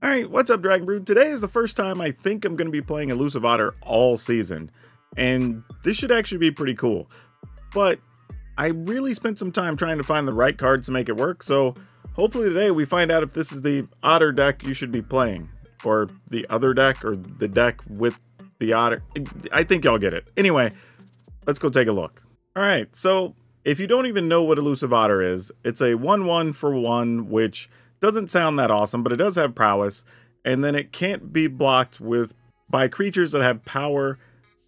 Alright, what's up Dragon Brood? Today is the first time I think I'm going to be playing Elusive Otter all season, and this should actually be pretty cool. But I really spent some time trying to find the right cards to make it work, so hopefully today we find out if this is the Otter deck you should be playing, or the other deck, or the deck with the Otter. I think y'all get it. Anyway, let's go take a look. Alright, so if you don't even know what Elusive Otter is, it's a 1-1 for 1, which doesn't sound that awesome, but it does have prowess, and then it can't be blocked with by creatures that have power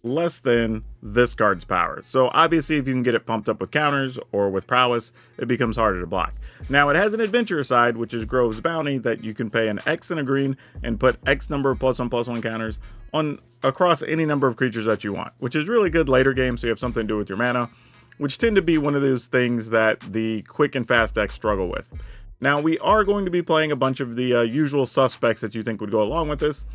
less than this card's power. So obviously if you can get it pumped up with counters or with prowess, it becomes harder to block. Now it has an adventure side, which is Grove's Bounty, that you can pay an X and a green and put X number of plus one plus one counters on across any number of creatures that you want, which is really good later game so you have something to do with your mana, which tend to be one of those things that the quick and fast decks struggle with. Now, we are going to be playing a bunch of the uh, usual suspects that you think would go along with this.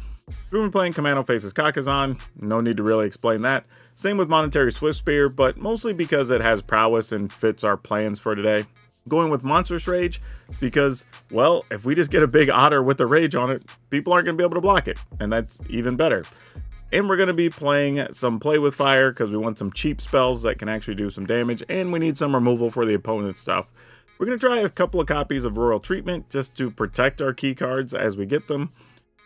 We've been playing Kumano Faces Kakkazan, no need to really explain that. Same with Monastery Swift Spear, but mostly because it has prowess and fits our plans for today. Going with Monstrous Rage, because, well, if we just get a big otter with a rage on it, people aren't going to be able to block it, and that's even better. And we're going to be playing some Play with Fire, because we want some cheap spells that can actually do some damage, and we need some removal for the opponent's stuff. We're going to try a couple of copies of Royal Treatment just to protect our key cards as we get them.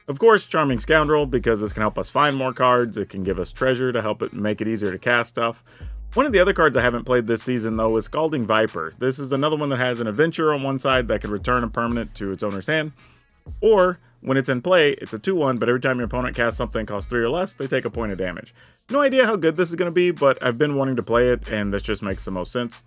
Of course, Charming Scoundrel, because this can help us find more cards. It can give us treasure to help it make it easier to cast stuff. One of the other cards I haven't played this season, though, is Scalding Viper. This is another one that has an adventure on one side that can return a permanent to its owner's hand. Or, when it's in play, it's a 2-1, but every time your opponent casts something costs 3 or less, they take a point of damage. No idea how good this is going to be, but I've been wanting to play it, and this just makes the most sense.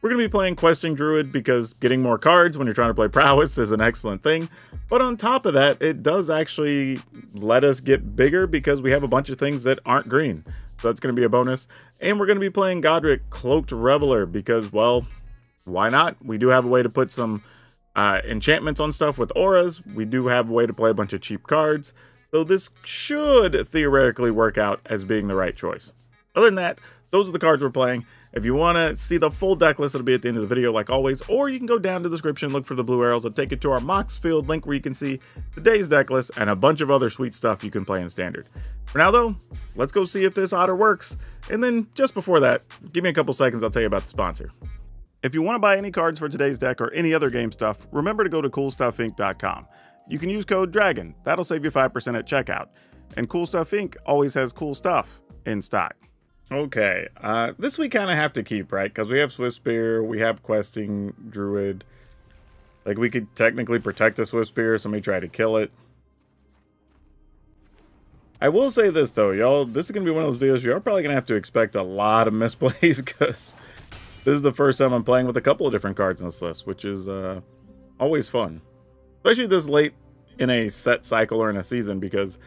We're going to be playing Questing Druid because getting more cards when you're trying to play Prowess is an excellent thing. But on top of that, it does actually let us get bigger because we have a bunch of things that aren't green. So that's going to be a bonus. And we're going to be playing Godric Cloaked Reveler because, well, why not? We do have a way to put some uh, enchantments on stuff with auras. We do have a way to play a bunch of cheap cards. So this should theoretically work out as being the right choice. Other than that, those are the cards we're playing. If you want to see the full deck list, it'll be at the end of the video like always, or you can go down to the description, look for the blue arrows, it'll take you to our Moxfield link where you can see today's deck list and a bunch of other sweet stuff you can play in Standard. For now though, let's go see if this otter works, and then just before that, give me a couple seconds, I'll tell you about the sponsor. If you want to buy any cards for today's deck or any other game stuff, remember to go to CoolStuffInc.com. You can use code DRAGON, that'll save you 5% at checkout. And Cool Stuff Inc. always has cool stuff in stock. Okay, uh, this we kind of have to keep, right? Because we have Swift Spear, we have Questing Druid. Like, we could technically protect the Swift Spear, somebody try to kill it. I will say this, though, y'all. This is going to be one of those videos you're probably going to have to expect a lot of misplays, because this is the first time I'm playing with a couple of different cards in this list, which is uh, always fun. Especially this late in a set cycle or in a season, because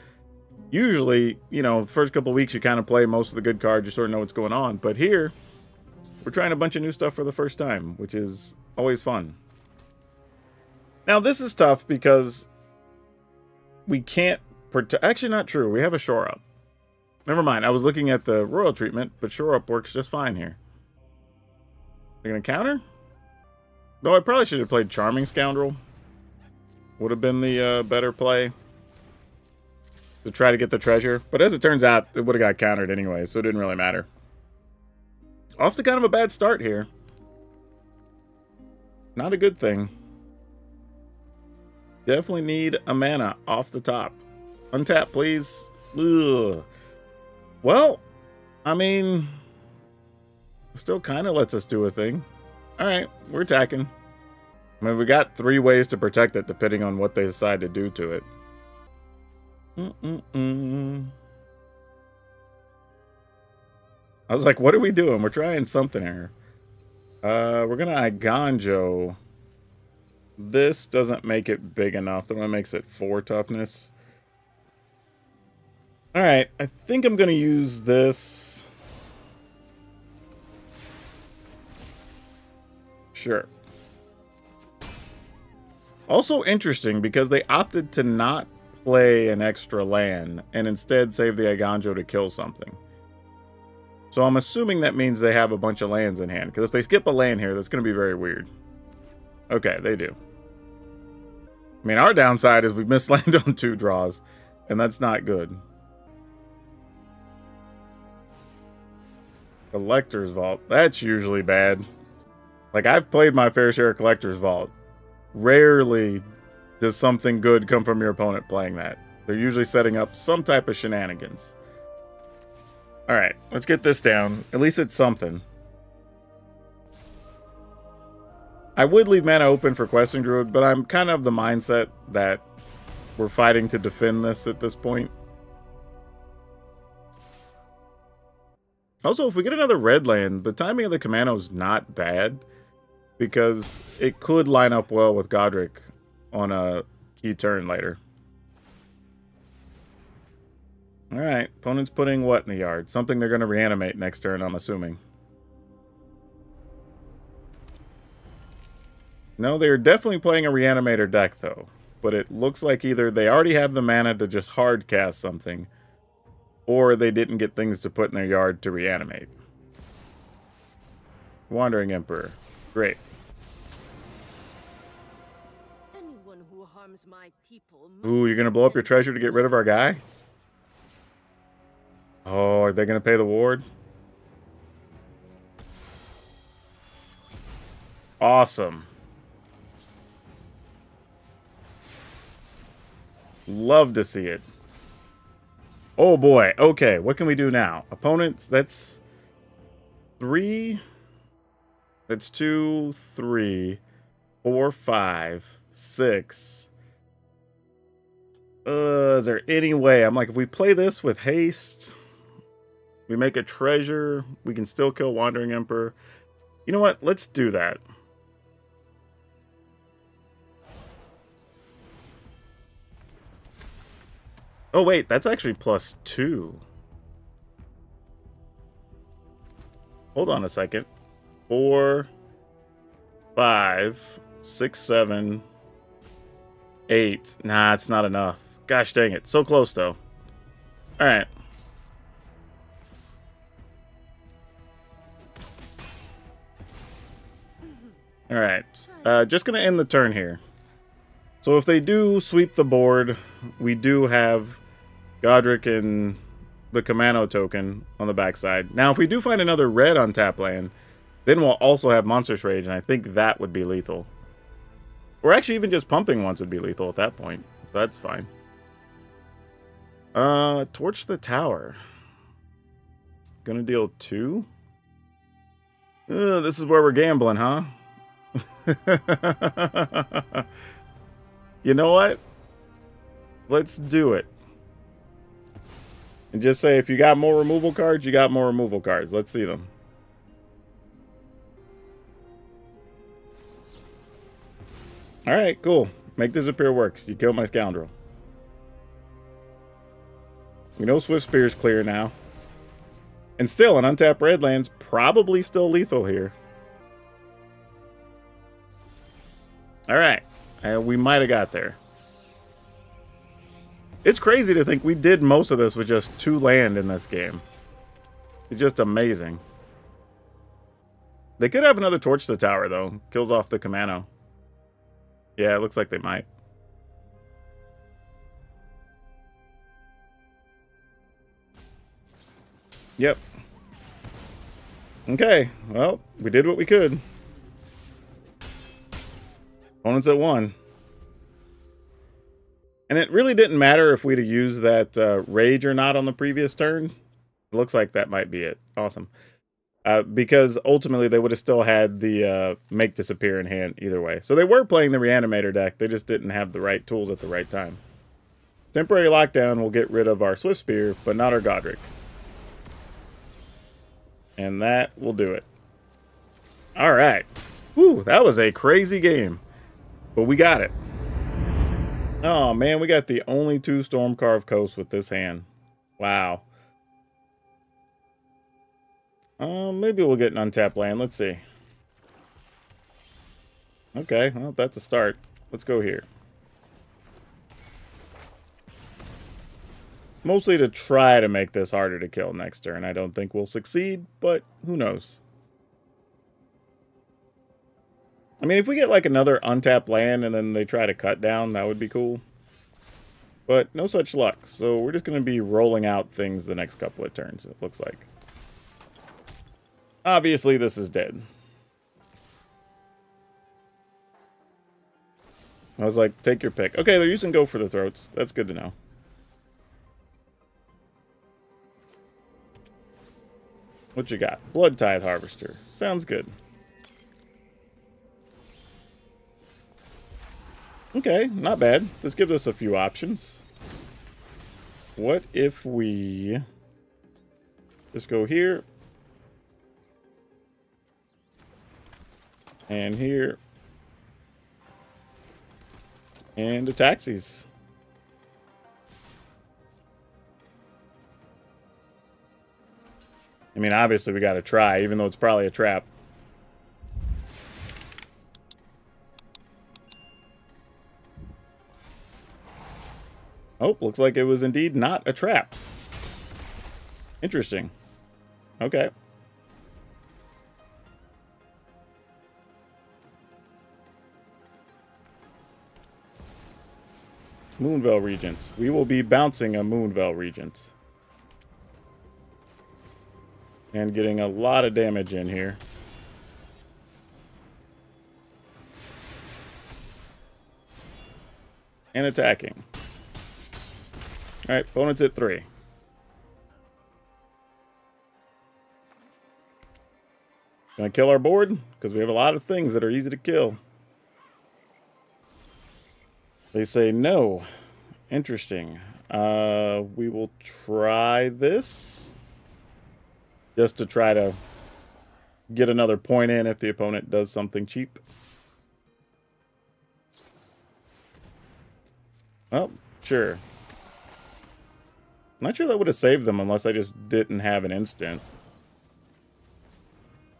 usually, you know, the first couple weeks you kind of play most of the good cards, you sort of know what's going on. But here, we're trying a bunch of new stuff for the first time, which is always fun. Now, this is tough because we can't protect. Actually, not true. We have a shore up. Never mind. I was looking at the royal treatment, but shore up works just fine here. They're going to counter? Though I probably should have played Charming Scoundrel. Would have been the uh, better play to try to get the treasure. But as it turns out, it would have got countered anyway, so it didn't really matter. Off to kind of a bad start here. Not a good thing. Definitely need a mana off the top. Untap, please. Ugh. Well, I mean, still kind of lets us do a thing. All right, we're attacking. I mean, we got three ways to protect it, depending on what they decide to do to it. Mm -mm -mm. I was like, what are we doing? We're trying something here. Uh, we're gonna Eiganjo. This doesn't make it big enough. The one makes it four toughness. Alright, I think I'm gonna use this. Sure. Also interesting because they opted to not play an extra land and instead save the Eiganjo to kill something. So I'm assuming that means they have a bunch of lands in hand, because if they skip a land here, that's going to be very weird. Okay, they do. I mean, our downside is we've missed land on two draws, and that's not good. Collector's Vault. That's usually bad. Like, I've played my fair share of Collector's Vault. Rarely does something good come from your opponent playing that. They're usually setting up some type of shenanigans. Alright, let's get this down. At least it's something. I would leave mana open for Questing Druid, but I'm kind of the mindset that we're fighting to defend this at this point. Also, if we get another red land, the timing of the Kumano is not bad because it could line up well with Godric on a key turn later. Alright, opponent's putting what in the yard? Something they're going to reanimate next turn, I'm assuming. No, they're definitely playing a reanimator deck, though. But it looks like either they already have the mana to just hard cast something, or they didn't get things to put in their yard to reanimate. Wandering Emperor. Great. Ooh, you're gonna blow up your treasure to get rid of our guy? Oh, are they gonna pay the ward? Awesome. Love to see it. Oh boy. Okay, what can we do now? Opponents, that's three. That's two, three, four, five, six. Uh, is there any way? I'm like, if we play this with haste, we make a treasure, we can still kill Wandering Emperor. You know what? Let's do that. Oh, wait, that's actually plus two. Hold on a second. Four, five, six, seven, eight. Nah, it's not enough. Gosh dang it. So close, though. Alright. Alright. Uh, just gonna end the turn here. So if they do sweep the board, we do have Godric and the Kumano token on the backside. Now, if we do find another red on tap land, then we'll also have Monstrous Rage, and I think that would be lethal. Or actually, even just pumping once would be lethal at that point, so that's fine. Uh, Torch the Tower. Gonna deal two? Uh, this is where we're gambling, huh? you know what? Let's do it. And just say, if you got more removal cards, you got more removal cards. Let's see them. Alright, cool. Make disappear works. You kill my scoundrel. We know Swift Spear is clear now. And still, an untapped Redlands probably still lethal here. Alright. Uh, we might have got there. It's crazy to think we did most of this with just two land in this game. It's just amazing. They could have another torch to the tower, though. Kills off the Kumano. Yeah, it looks like they might. Yep. Okay, well, we did what we could. Opponents at one. And it really didn't matter if we'd have used that uh, rage or not on the previous turn. It looks like that might be it. Awesome. Uh, because ultimately they would have still had the uh, make disappear in hand either way. So they were playing the reanimator deck. They just didn't have the right tools at the right time. Temporary lockdown will get rid of our Swift Spear, but not our Godric. And that will do it. All right. Whew, that was a crazy game. But we got it. Oh man, we got the only two Storm Carved Coasts with this hand. Wow. Um, maybe we'll get an untapped land. Let's see. Okay, well, that's a start. Let's go here. Mostly to try to make this harder to kill next turn. I don't think we'll succeed, but who knows. I mean, if we get like another untapped land and then they try to cut down, that would be cool. But no such luck. So we're just going to be rolling out things the next couple of turns, it looks like. Obviously, this is dead. I was like, take your pick. Okay, they're using Go for the Throats. That's good to know. What you got? Blood Tithe Harvester. Sounds good. Okay, not bad. This gives us a few options. What if we just go here and here and the taxis. I mean, obviously we got to try, even though it's probably a trap. Oh, looks like it was indeed not a trap. Interesting. Okay. Moonveil Regents. We will be bouncing a Moonveil Regents. And getting a lot of damage in here. And attacking. Alright, opponent's at three. Gonna kill our board? Because we have a lot of things that are easy to kill. They say no. Interesting. Uh, we will try this. Just to try to get another point in if the opponent does something cheap. Well, sure. I'm not sure that would have saved them unless I just didn't have an instant.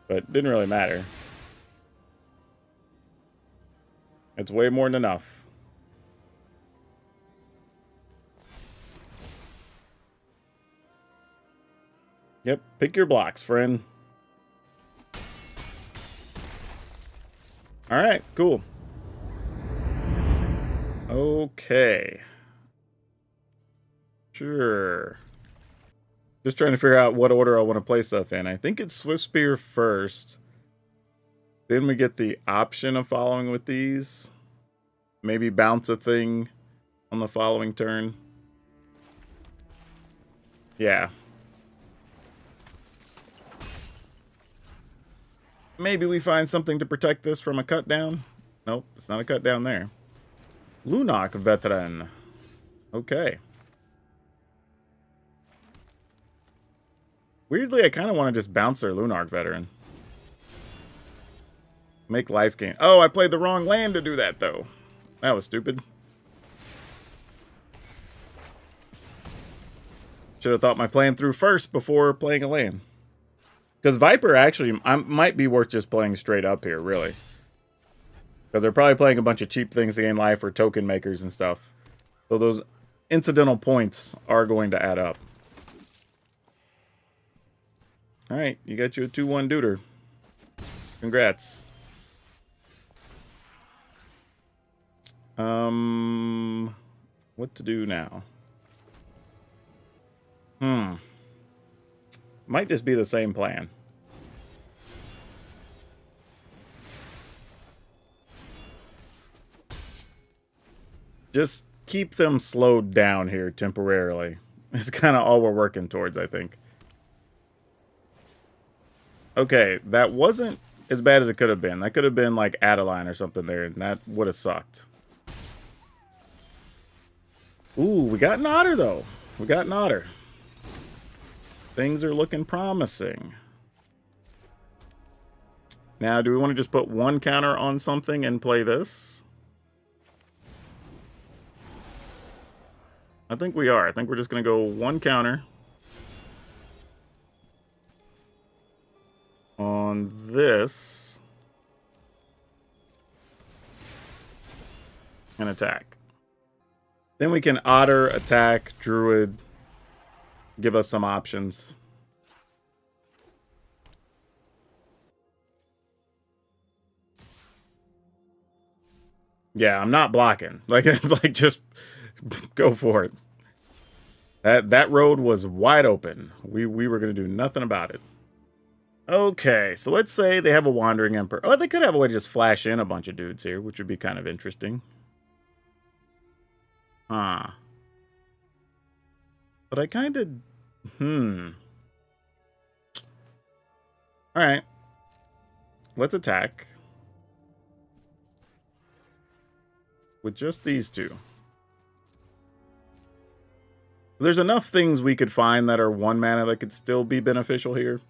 But didn't really matter. It's way more than enough. Yep, pick your blocks, friend. Alright, cool. Okay. Sure. Just trying to figure out what order I want to play stuff in. I think it's Swift Spear first. Then we get the option of following with these. Maybe bounce a thing on the following turn. Yeah. Maybe we find something to protect this from a cut down. Nope, it's not a cut down there. Lunarch Veteran. Okay. Weirdly, I kind of want to just bounce their Lunarch veteran. Make life gain. Oh, I played the wrong land to do that, though. That was stupid. Should have thought my plan through first before playing a land. Because Viper actually I, might be worth just playing straight up here, really. Because they're probably playing a bunch of cheap things to gain life or token makers and stuff. So those incidental points are going to add up. Alright, you got your 2-1 duder. Congrats. Um, what to do now? Hmm. Might just be the same plan. Just keep them slowed down here temporarily. It's kind of all we're working towards, I think. Okay, that wasn't as bad as it could have been. That could have been like Adeline or something there, and that would have sucked. Ooh, we got an otter, though. We got an otter. Things are looking promising. Now, do we want to just put one counter on something and play this? I think we are. I think we're just going to go one counter. on this and attack. Then we can otter, attack, druid, give us some options. Yeah, I'm not blocking. Like, like just go for it. That that road was wide open. We we were gonna do nothing about it. Okay, so let's say they have a wandering emperor. Oh, they could have a way to just flash in a bunch of dudes here, which would be kind of interesting. Huh. But I kind of... Hmm. Alright. Let's attack. With just these two. There's enough things we could find that are one mana that could still be beneficial here.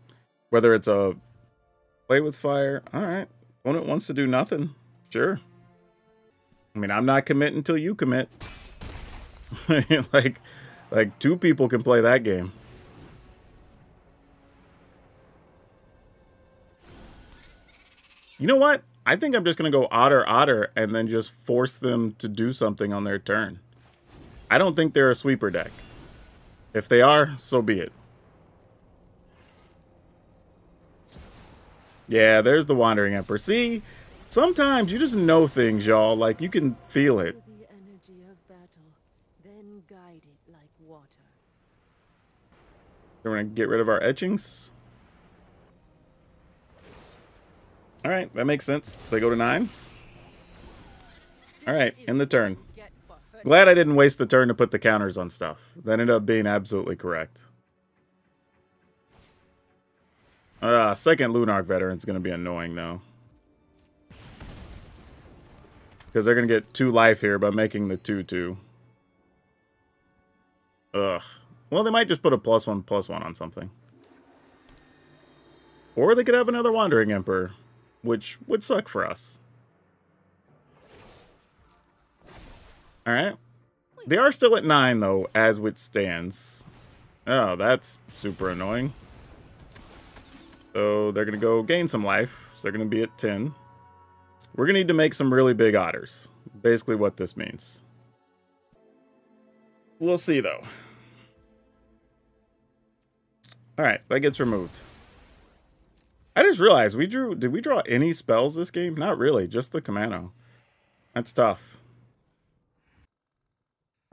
Whether it's a play with fire. Alright. Opponent wants to do nothing. Sure. I mean, I'm not committing until you commit. like, like two people can play that game. You know what? I think I'm just going to go otter otter and then just force them to do something on their turn. I don't think they're a sweeper deck. If they are, so be it. Yeah, there's the Wandering Emperor. See, sometimes you just know things, y'all. Like, you can feel it. We're going to get rid of our etchings. Alright, that makes sense. They go to 9. Alright, in the turn. Glad I didn't waste the turn to put the counters on stuff. That ended up being absolutely correct. Uh, second Lunarch Veteran's going to be annoying, though. Because they're going to get two life here by making the 2-2. Ugh. Well, they might just put a plus one, plus one on something. Or they could have another Wandering Emperor, which would suck for us. Alright. They are still at 9, though, as it stands. Oh, that's super annoying. So they're going to go gain some life. So they're going to be at 10. We're going to need to make some really big otters. Basically what this means. We'll see, though. Alright, that gets removed. I just realized, we drew... Did we draw any spells this game? Not really, just the Kumano. That's tough.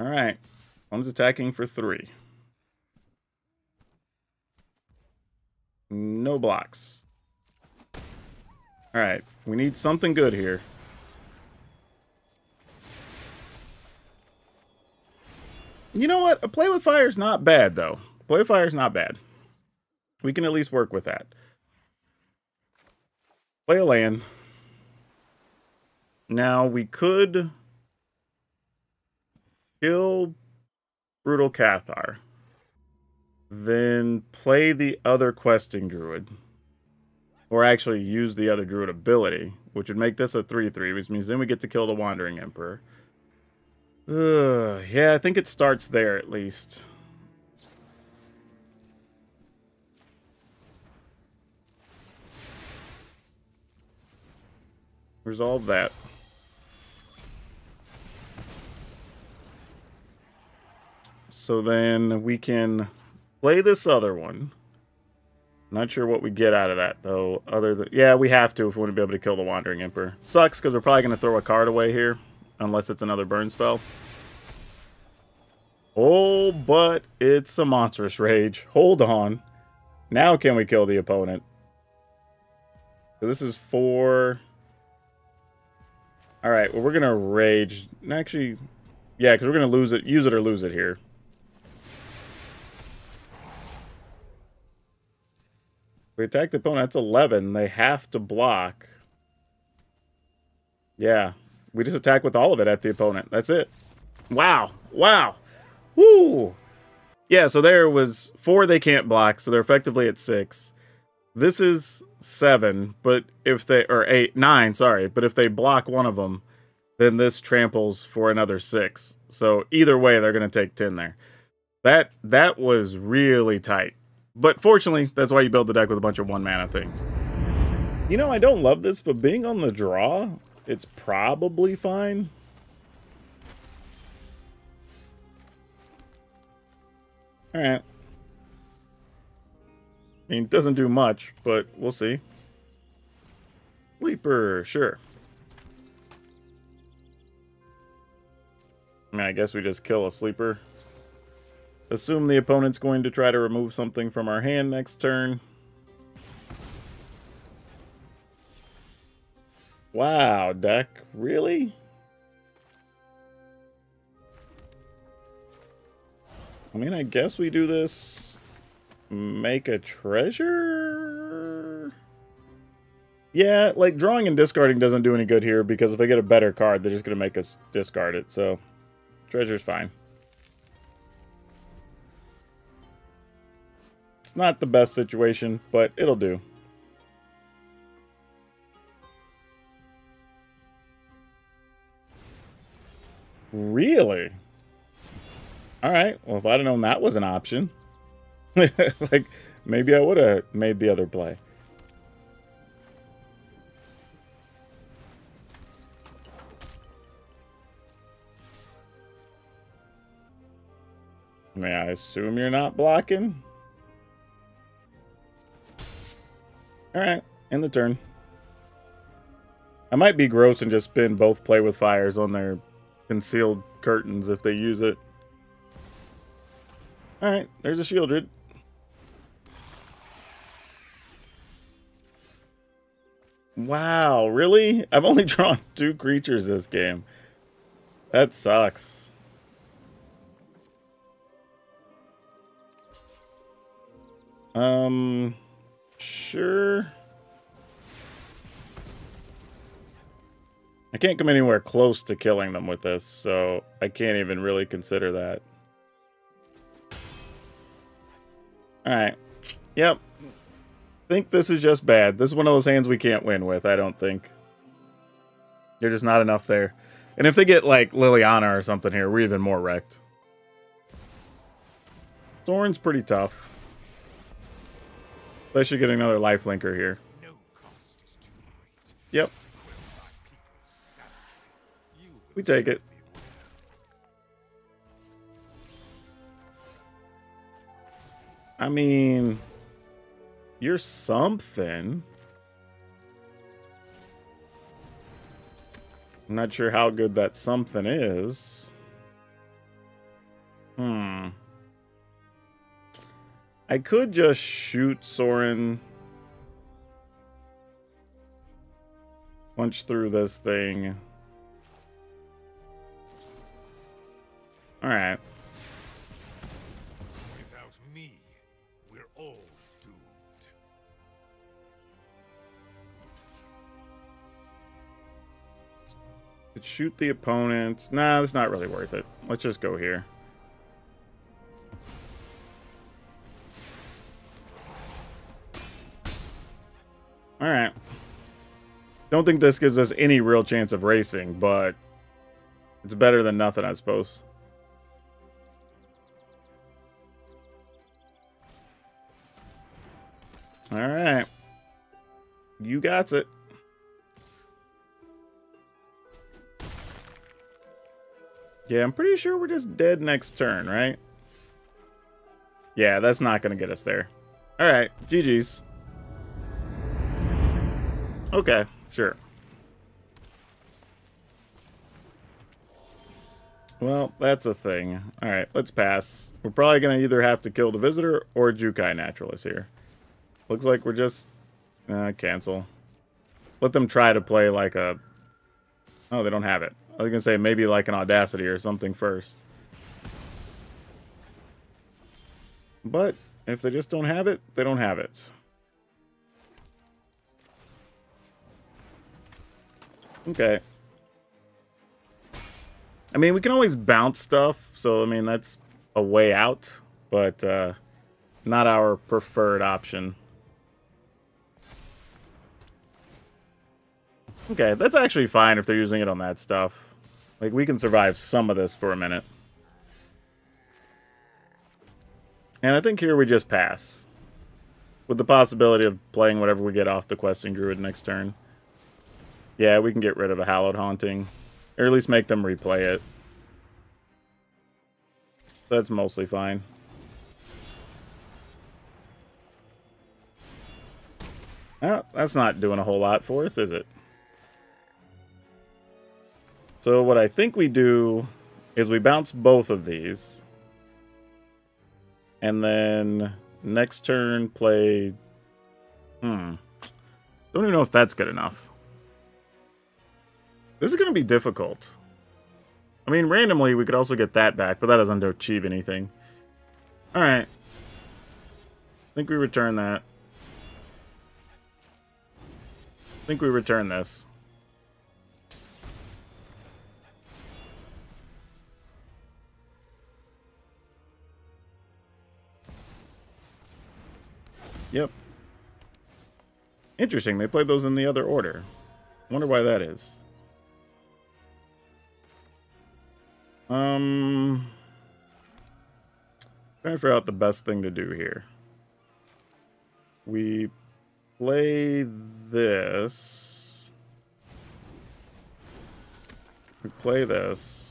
Alright. One's attacking for three. No blocks. Alright, we need something good here. You know what? A play with fire is not bad, though. Play with fire is not bad. We can at least work with that. Play a land. Now, we could kill Brutal Cathar. Then play the other questing druid. Or actually use the other druid ability, which would make this a 3-3, which means then we get to kill the Wandering Emperor. Ugh, yeah, I think it starts there at least. Resolve that. So then we can play this other one. Not sure what we get out of that, though, other than... Yeah, we have to if we want to be able to kill the Wandering Emperor. Sucks, because we're probably going to throw a card away here, unless it's another burn spell. Oh, but it's a monstrous rage. Hold on. Now can we kill the opponent? So this is four... Alright, well, we're going to rage. Actually, yeah, because we're going to lose it. Use it or lose it here. We attack the opponent. That's 11. They have to block. Yeah. We just attack with all of it at the opponent. That's it. Wow. Wow. Woo! Yeah, so there was four they can't block, so they're effectively at six. This is seven, but if they or eight, nine, sorry, but if they block one of them, then this tramples for another six. So either way, they're going to take ten there. That that was really tight. But fortunately, that's why you build the deck with a bunch of one mana things. You know, I don't love this, but being on the draw, it's probably fine. Alright. I mean, it doesn't do much, but we'll see. Leaper, sure. I, mean, I guess we just kill a sleeper. Assume the opponent's going to try to remove something from our hand next turn. Wow, deck. Really? I mean, I guess we do this. Make a treasure? Yeah, like drawing and discarding doesn't do any good here because if I get a better card, they're just going to make us discard it. So, treasure's fine. It's not the best situation, but it'll do. Really? All right. Well, if I'd have known that was an option, like maybe I would have made the other play. May I assume you're not blocking? Alright, in the turn. I might be gross and just spin both play with fires on their concealed curtains if they use it. Alright, there's a Sheoldred. Wow, really? I've only drawn two creatures this game. That sucks. Um, sure. I can't come anywhere close to killing them with this, so I can't even really consider that. Alright. Yep. Think this is just bad. This is one of those hands we can't win with, I don't think. There's just not enough there. And if they get, like, Liliana or something here, we're even more wrecked. Thorn's pretty tough. Especially getting another life linker here. Yep. We take it. I mean, you're something. I'm not sure how good that something is. Hmm. I could just shoot Sorin. Punch through this thing. Alright. Shoot the opponents. Nah, that's not really worth it. Let's just go here. Alright. Don't think this gives us any real chance of racing, but it's better than nothing, I suppose. All right. You got it. Yeah, I'm pretty sure we're just dead next turn, right? Yeah, that's not going to get us there. All right, GG's. Okay, sure. Well, that's a thing. All right, let's pass. We're probably going to either have to kill the Visitor or Jukai Naturalist here. Looks like we're just... Uh, cancel. Let them try to play like a... Oh, they don't have it. I was to say maybe like an Audacity or something first. But if they just don't have it, they don't have it. Okay. I mean, we can always bounce stuff, so I mean, that's a way out, but uh, not our preferred option. Okay, that's actually fine if they're using it on that stuff. Like, we can survive some of this for a minute. And I think here we just pass. With the possibility of playing whatever we get off the Questing Druid next turn. Yeah, we can get rid of a Hallowed Haunting. Or at least make them replay it. That's mostly fine. Well, that's not doing a whole lot for us, is it? So what I think we do is we bounce both of these. And then next turn play... Hmm. Don't even know if that's good enough. This is going to be difficult. I mean, randomly, we could also get that back, but that doesn't achieve anything. Alright. I think we return that. I think we return this. Yep. Interesting, they played those in the other order. Wonder why that is. Um, trying to figure out the best thing to do here. We play this. We play this.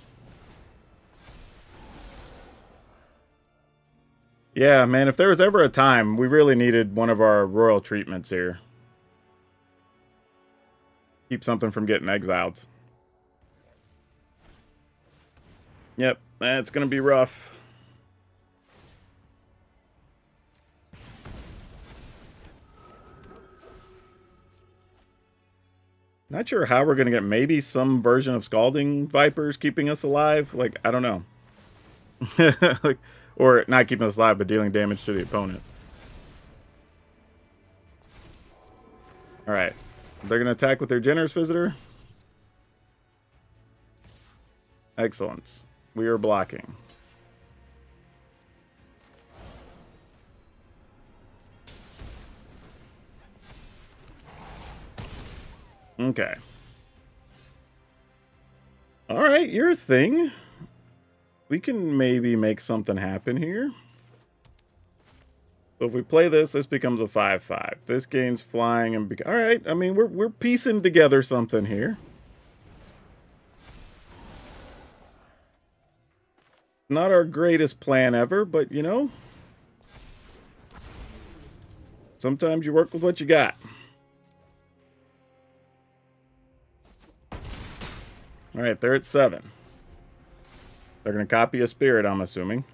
Yeah, man, if there was ever a time, we really needed one of our royal treatments here. Keep something from getting exiled. Yep, that's going to be rough. Not sure how we're going to get maybe some version of Scalding Vipers keeping us alive. Like, I don't know. like, or not keeping us alive, but dealing damage to the opponent. Alright. They're going to attack with their Generous Visitor. Excellent. We are blocking. Okay. Alright, your thing. We can maybe make something happen here. So if we play this, this becomes a 5-5. This gains flying and... Alright, I mean, we're, we're piecing together something here. Not our greatest plan ever, but you know, sometimes you work with what you got. All right, they're at seven. They're going to copy a spirit, I'm assuming.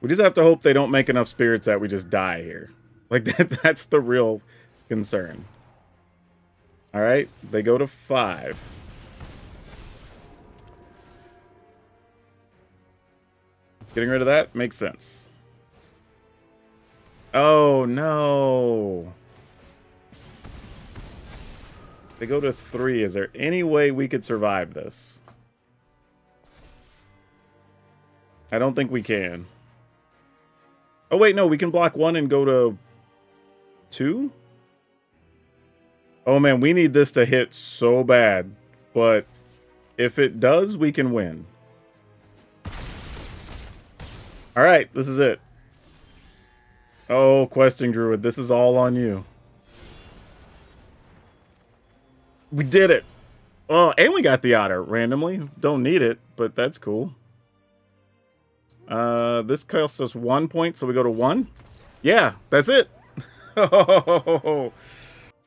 We just have to hope they don't make enough spirits that we just die here. Like, that, that's the real concern. All right, they go to five. Getting rid of that makes sense. Oh, no. They go to three. Is there any way we could survive this? I don't think we can. Oh, wait, no. We can block one and go to two? Oh, man. We need this to hit so bad. But if it does, we can win. Alright, this is it. Oh, Questing Druid, this is all on you. We did it! Oh, and we got the otter randomly. Don't need it, but that's cool. Uh, this costs us one point, so we go to one. Yeah, that's it.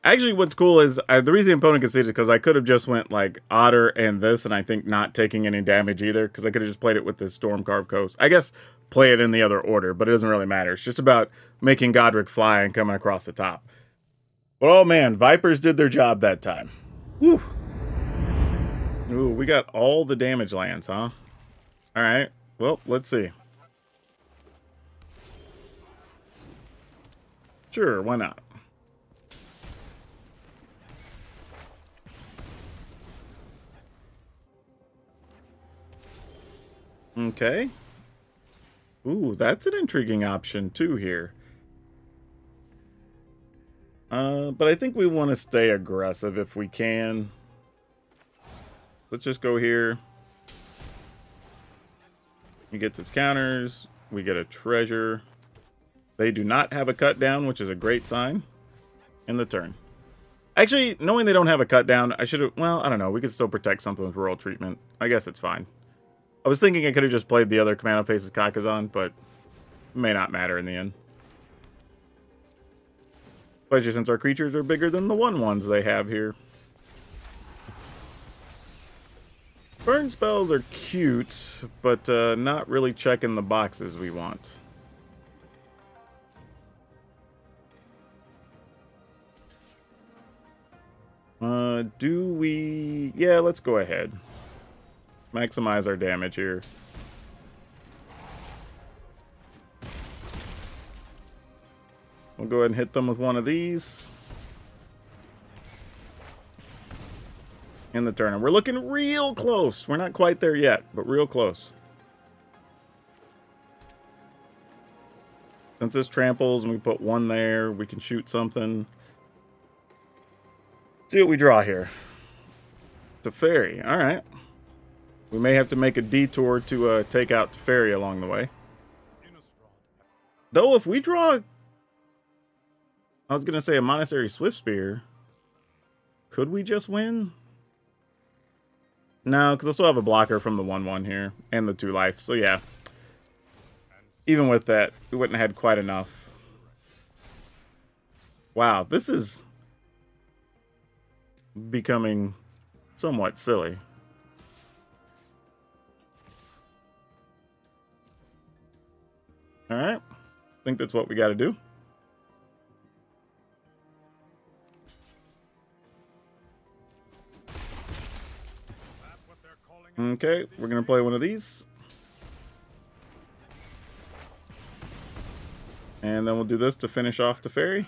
Actually, what's cool is uh, the reason the opponent conceded because I could have just went like Otter and this, and I think not taking any damage either because I could have just played it with the Stormcarved Coast. I guess play it in the other order, but it doesn't really matter. It's just about making Godric fly and coming across the top. But oh man, Vipers did their job that time. Woo! Ooh, we got all the damage lands, huh? All right. Well, let's see. Sure, why not? Okay. Ooh, that's an intriguing option too here. Uh, but I think we want to stay aggressive if we can. Let's just go here. He gets its counters. We get a treasure. They do not have a cut down, which is a great sign. In the turn. Actually, knowing they don't have a cut down, I should have... Well, I don't know. We could still protect something with royal treatment. I guess it's fine. I was thinking I could have just played the other Kumano Faces Kakkazan, but may not matter in the end. Especially since our creatures are bigger than the one ones they have here. Burn spells are cute, but uh, not really checking the boxes we want. Uh, do we... Yeah, let's go ahead. Maximize our damage here. We'll go ahead and hit them with one of these. In the turn. And we're looking real close. We're not quite there yet, but real close. Since this tramples and we put one there, we can shoot something. See what we draw here. Teferi. All right. We may have to make a detour to uh, take out Teferi along the way. Though if we draw... I was going to say a Monastery Swift Spear. Could we just win? No, because I still have a blocker from the 1-1 here. And the 2 life. So yeah. Even with that, we wouldn't have had quite enough. Wow, this is becoming somewhat silly. Alright. I think that's what we got to do. Okay, we're to play one of these. And then we'll do this to finish off Teferi.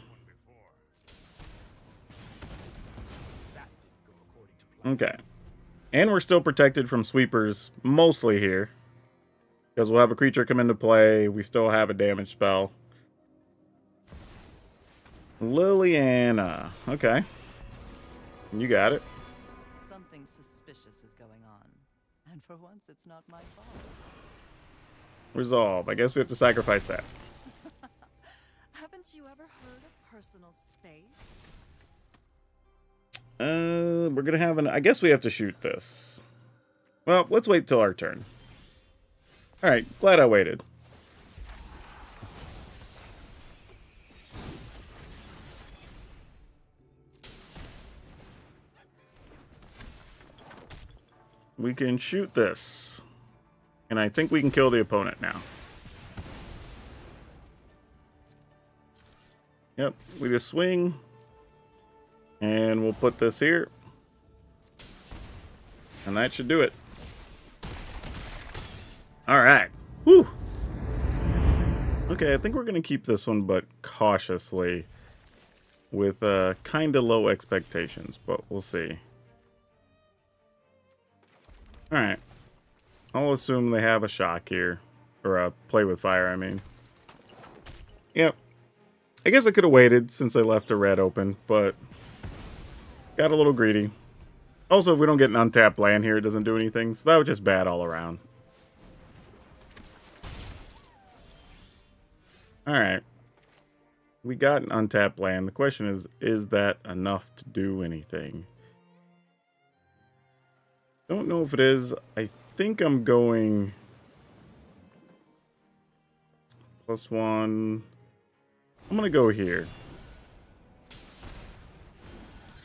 Okay. And we're still protected from sweepers, mostly here. Because we'll have a creature come into play. We still have a damage spell. Liliana. Okay. You got it. For once, it's not my fault. Resolve. I guess we have to sacrifice that. Haven't you ever heard of personal space? Uh, we're gonna have an. I guess we have to shoot this. Well, let's wait till our turn. All right, glad I waited. We can shoot this. And I think we can kill the opponent now. Yep, we just swing. And we'll put this here. And that should do it. Alright. Whew. Okay, I think we're going to keep this one, but cautiously. With uh, kind of low expectations, but we'll see. Alright. I'll assume they have a shock here. Or a play with fire, I mean. Yep. I guess I could have waited since they left a red open, but got a little greedy. Also, if we don't get an untapped land here, it doesn't do anything, so that was just bad all around. Alright. We got an untapped land. The question is, is that enough to do anything? Don't know if it is. I think I'm going... Plus one... I'm going to go here.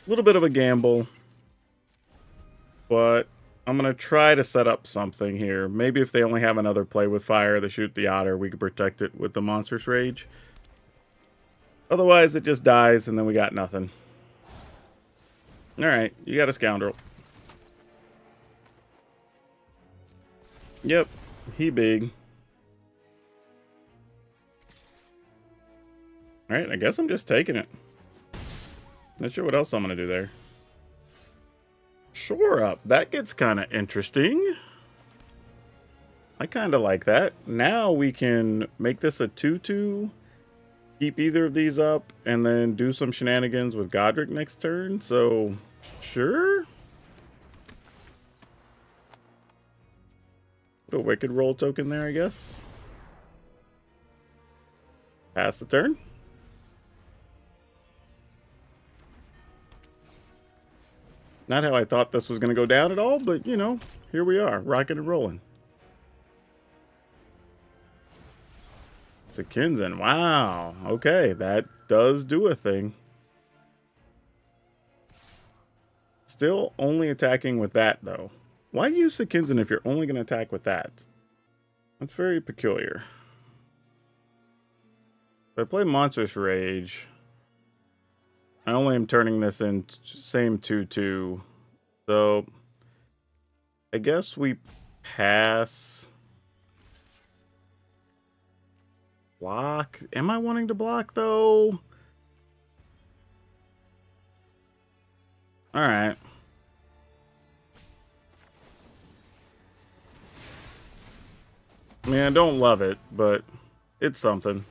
A little bit of a gamble. But I'm going to try to set up something here. Maybe if they only have another play with fire to shoot the otter, we could protect it with the monstrous rage. Otherwise, it just dies, and then we got nothing. Alright, you got a scoundrel. Yep, he big. Alright, I guess I'm just taking it. Not sure what else I'm going to do there. Shore up. That gets kind of interesting. I kind of like that. Now we can make this a 2-2. Keep either of these up. And then do some shenanigans with Godric next turn. So, sure. Put a Wicked Role token there, I guess. Pass the turn. Not how I thought this was going to go down at all, but, you know, here we are, rocking and rolling. It's Sokenzan. Wow. Okay, that does do a thing. Still only attacking with that, though. Why use Sokenzan if you're only going to attack with that? That's very peculiar. If I play Monstrous Rage, I only am turning this in same 2-2. So, I guess we pass. Block. Am I wanting to block, though? Alright. I mean, I don't love it, but it's something.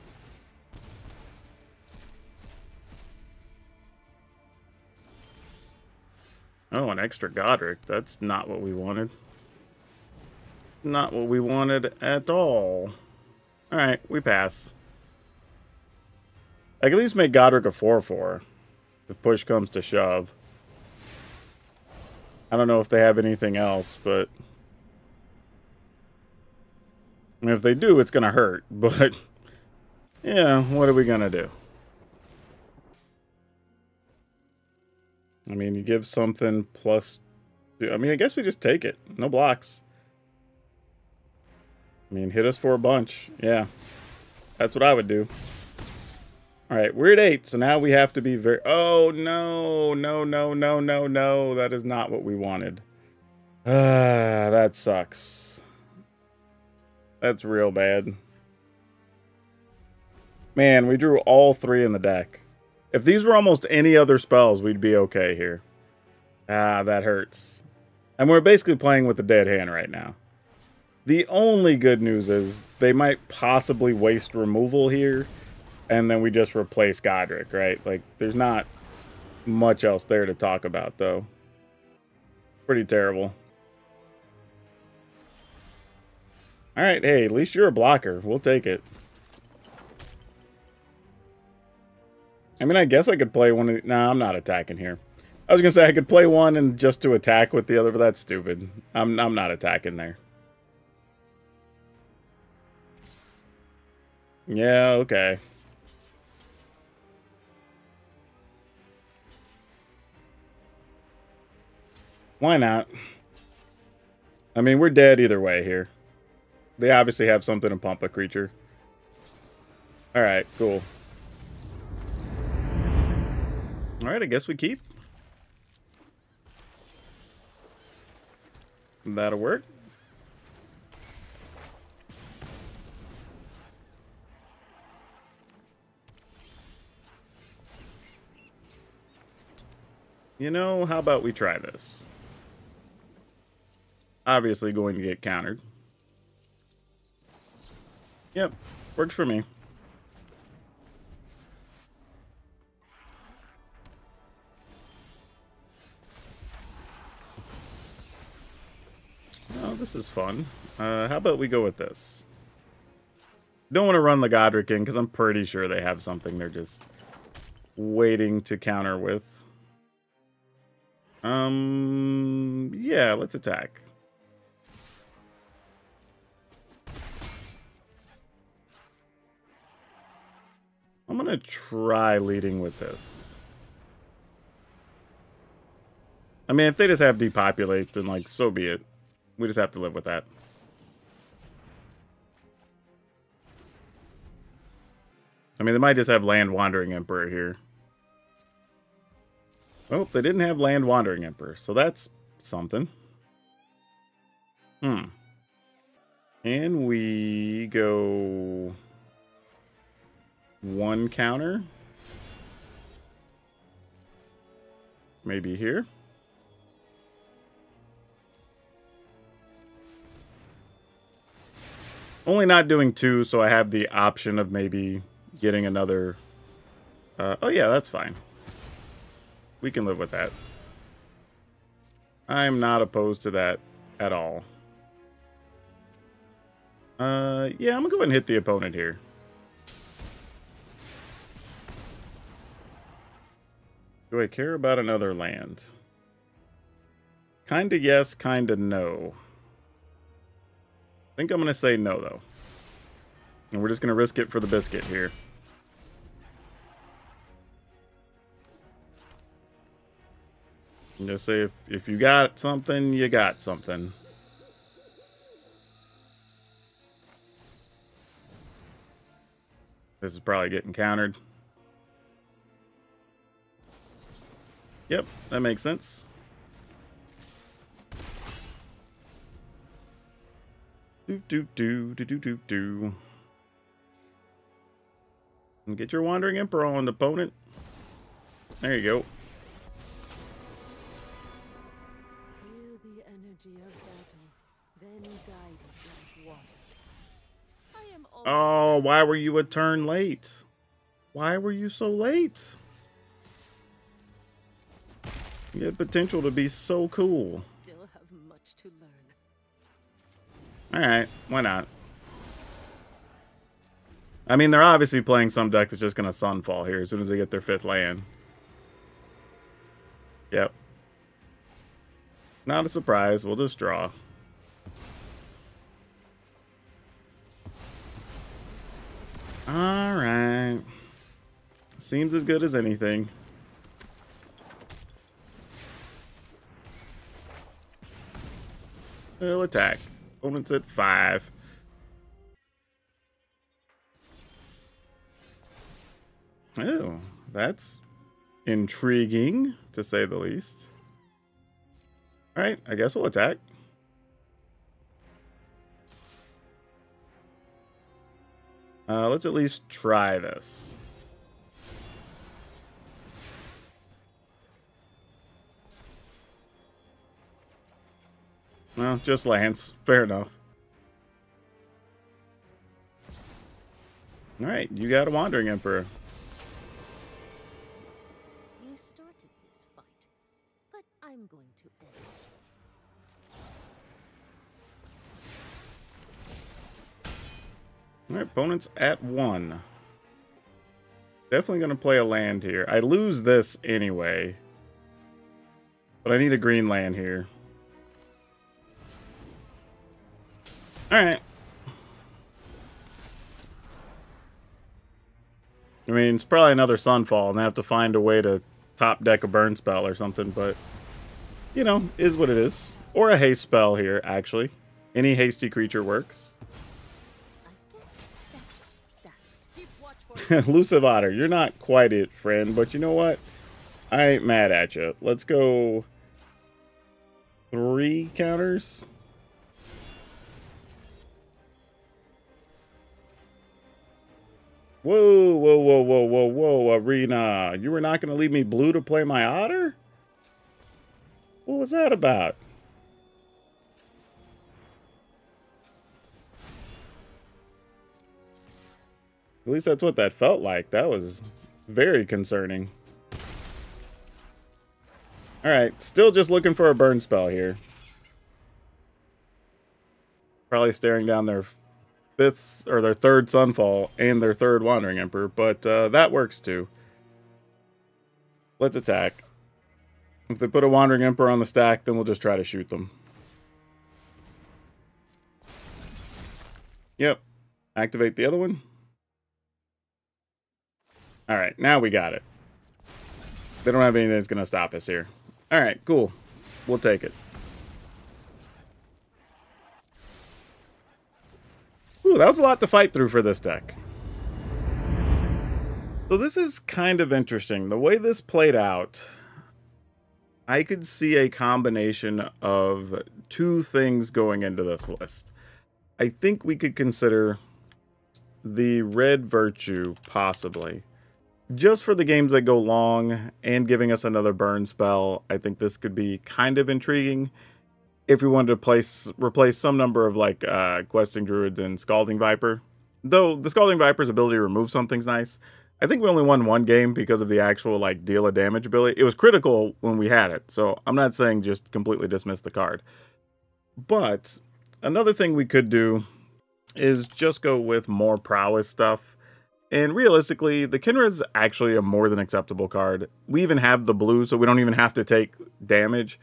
Oh, an extra Godric. That's not what we wanted. Not what we wanted at all. Alright, we pass. I can at least make Godric a 4-4. If push comes to shove. I don't know if they have anything else, but... If they do, it's going to hurt. But, yeah, what are we going to do? I mean, you give something plus... I mean, I guess we just take it. No blocks. I mean, hit us for a bunch. Yeah. That's what I would do. Alright, we're at 8, so now we have to be very... Oh, no, no, no, no, no, no. That is not what we wanted. Ah, that sucks. That's real bad. Man, we drew all three in the deck. If these were almost any other spells, we'd be okay here. Ah, that hurts. And we're basically playing with a dead hand right now. The only good news is they might possibly waste removal here, and then we just replace Godric, right? Like, there's not much else there to talk about, though. Pretty terrible. Alright, hey, at least you're a blocker. We'll take it. I mean, I guess I could play one of the... Nah, I'm not attacking here. I was going to say I could play one and just to attack with the other, but that's stupid. I'm, I'm not attacking there. Yeah, okay. Why not? I mean, we're dead either way here. They obviously have something to pump a creature. Alright, cool. Alright, I guess we keep. That'll work. You know, how about we try this? Obviously going to get countered. Yep, works for me. Oh, this is fun. Uh, how about we go with this? Don't want to run the Godric in because I'm pretty sure they have something they're just waiting to counter with. Um, yeah, let's attack. I'm going to try leading with this. I mean, if they just have depopulate, then, like, so be it. We just have to live with that. I mean, they might just have Land Wandering Emperor here. Oh, they didn't have Land Wandering Emperor, so that's something. Hmm. And we go one counter. Maybe here. Only not doing two, so I have the option of maybe getting another... Uh, oh yeah, that's fine. We can live with that. I'm not opposed to that at all. Uh, yeah, I'm gonna go ahead and hit the opponent here. Do I care about another land? Kinda yes, kinda no. I think I'm to say no, though. And we're just to risk it for the biscuit here. Just say if, if you got something, you got something. This is probably getting countered. Yep, that makes sense. Do do do do do do do. And get your Wandering Emperor on, opponent. There you go. Feel the energy of battle, then guide it like water. I am Oh, why were you a turn late? Why were you so late? You had potential to be so cool. still have much to learn. Alright, why not? I mean, they're obviously playing some deck that's just going to Sunfall here as soon as they get their fifth land. Yep. Not a surprise. We'll just draw. Alright. Seems as good as anything. We'll attack. Opponent's at five. Oh, that's intriguing, to say the least. Alright, I guess we'll attack. Uh, let's at least try this. Well, just lands. Fair enough. Alright, you got a Wandering Emperor. You started this fight, but I'm going to end it. Alright, opponent's at one. Definitely going to play a land here. I lose this anyway. But I need a green land here. Alright. I mean, it's probably another Sunfall, and I have to find a way to top deck a burn spell or something, but, you know, is what it is. Or a haste spell here, actually. Any hasty creature works. Elusive Otter, you're not quite it, friend, but you know what? I ain't mad at you. Let's go three counters. Whoa, whoa, whoa, whoa, whoa, whoa, Arena. You were not going to leave me blue to play my Otter? What was that about? At least that's what that felt like. That was very concerning. Alright, still just looking for a burn spell here. Probably staring down their fifth or their third Sunfall and their third Wandering Emperor, but uh, that works too. Let's attack. If they put a Wandering Emperor on the stack, then we'll just try to shoot them. Yep. Activate the other one. Alright, now we got it. They don't have anything that's going to stop us here. Alright, cool. We'll take it. Ooh, that was a lot to fight through for this deck. So this is kind of interesting. The way this played out, I could see a combination of two things going into this list. I think we could consider the Red Virtue, possibly. Just for the games that go long and giving us another burn spell, I think this could be kind of intriguing if we wanted to place replace some number of like uh, questing druids and scalding viper. Though the scalding viper's ability to remove something's nice. I think we only won one game because of the actual like deal of damage ability. It was critical when we had it, so I'm not saying just completely dismiss the card. But another thing we could do is just go with more prowess stuff. And realistically, the Kinra is actually a more than acceptable card. We even have the blue, so we don't even have to take damage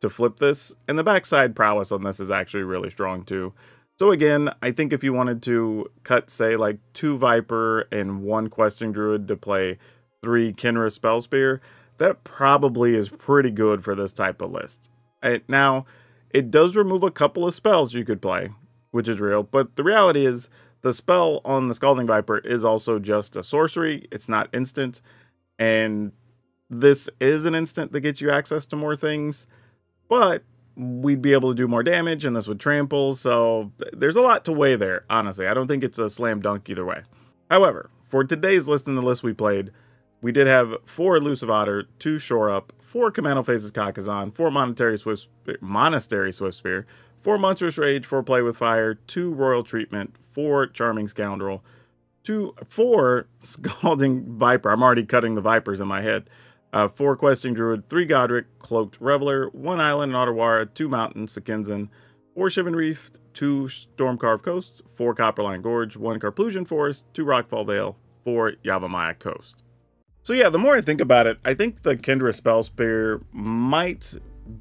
to flip this. And the backside prowess on this is actually really strong too. So again, I think if you wanted to cut, say, like two Viper and one Questing Druid to play three Kinra Spell Spear, that probably is pretty good for this type of list. Now, it does remove a couple of spells you could play, which is real, but the reality is the spell on the Scalding Viper is also just a sorcery. It's not instant, and this is an instant that gets you access to more things, but we'd be able to do more damage and this would trample, so there's a lot to weigh there, honestly. I don't think it's a slam dunk either way. However, for today's list and the list we played, we did have four Elusive Otter, two Shore Up, four Kumano Faces Kakkazan, four Monetary Swift, Monastery Swift Spear, four Monstrous Rage, four Play with Fire, two Royal Treatment, four Charming Scoundrel, two, four Scalding Viper. I'm already cutting the Vipers in my head. Uh, four Questing Druid, three Godric, Cloaked Reveler, one Island in Otawara, two Mountains, Sokenzan, four Shivan Reef, two Storm Carved Coast, four Copperline Gorge, one Karplusan Forest, two Rockfall Vale, four Yavimaya Coast. So yeah, the more I think about it, I think the Kendra Spell Spear might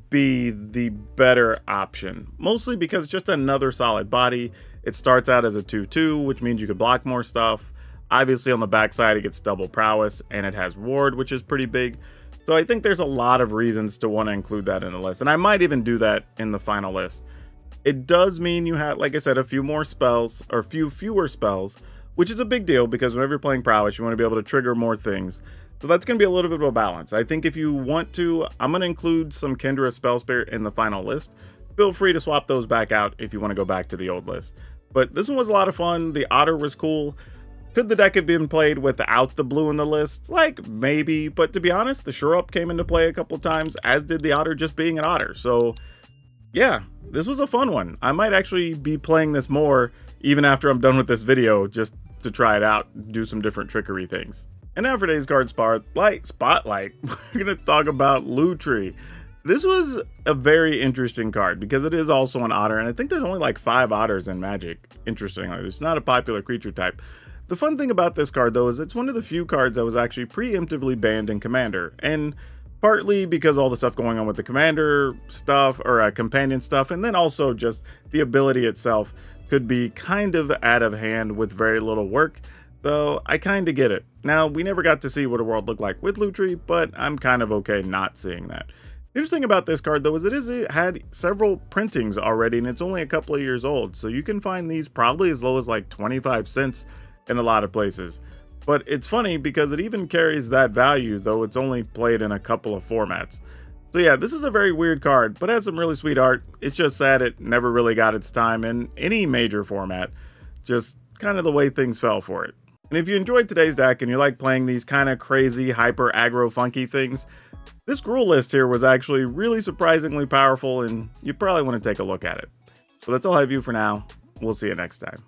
be the better option. Mostly because it's just another solid body. It starts out as a 2-2, which means you could block more stuff. Obviously on the backside it gets double prowess, and it has ward, which is pretty big. So I think there's a lot of reasons to want to include that in the list, and I might even do that in the final list. It does mean you have, like I said, a few more spells, or a few fewer spells, which is a big deal because whenever you're playing prowess, you want to be able to trigger more things. So that's going to be a little bit of a balance. I think if you want to, I'm going to include some Kendra Spell Spear in the final list. Feel free to swap those back out if you want to go back to the old list. But this one was a lot of fun. The Otter was cool. Could the deck have been played without the blue in the list? Like, maybe. But to be honest, the Shore Up came into play a couple times, as did the Otter just being an Otter. So, yeah, this was a fun one. I might actually be playing this more even after I'm done with this video, just to try it out, do some different trickery things. And now for today's card spotlight, spotlight, we're going to talk about Lutri. This was a very interesting card because it is also an otter, and I think there's only like five otters in Magic, interestingly. It's not a popular creature type. The fun thing about this card, though, is it's one of the few cards that was actually preemptively banned in Commander, and partly because all the stuff going on with the Commander stuff, or uh, companion stuff, and then also just the ability itself could be kind of out of hand with very little work, though I kind of get it. Now, we never got to see what a world looked like with Lutri, but I'm kind of okay not seeing that. The interesting about this card, though, is it is it had several printings already, and it's only a couple of years old, so you can find these probably as low as like 25 cents in a lot of places. But it's funny because it even carries that value, though it's only played in a couple of formats. So yeah, this is a very weird card, but has some really sweet art. It's just sad it never really got its time in any major format. Just kind of the way things fell for it. And if you enjoyed today's deck and you like playing these kind of crazy, hyper aggro funky things, this Gruul list here was actually really surprisingly powerful and you probably want to take a look at it. So that's all I have you for now. We'll see you next time.